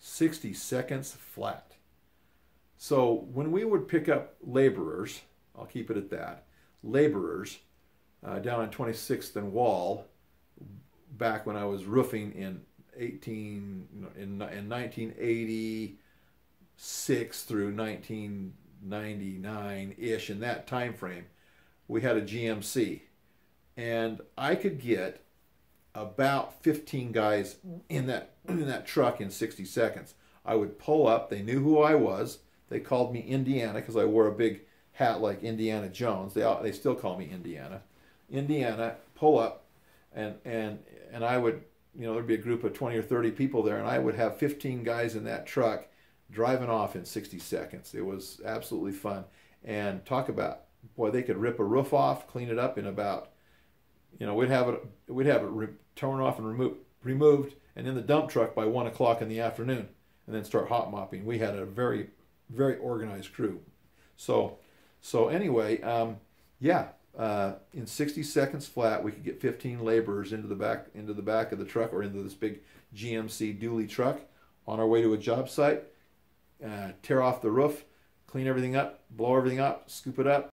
60 seconds flat. So when we would pick up laborers, I'll keep it at that, laborers uh, down on 26th and Wall, back when I was roofing in 18 in, in 1986 through 1999 ish in that time frame, we had a GMC, and I could get about 15 guys in that in that truck in 60 seconds. I would pull up. They knew who I was. They called me Indiana because I wore a big hat like Indiana Jones. They they still call me Indiana. Indiana, pull up, and and and I would you know there'd be a group of 20 or 30 people there, and I would have 15 guys in that truck driving off in 60 seconds. It was absolutely fun. And talk about boy, they could rip a roof off, clean it up in about you know we'd have it we'd have it torn off and removed removed and in the dump truck by one o'clock in the afternoon and then start hot mopping. We had a very very organized crew. So so anyway um, yeah uh, in 60 seconds flat we could get 15 laborers into the back into the back of the truck or into this big gmc dually truck on our way to a job site uh, tear off the roof clean everything up blow everything up scoop it up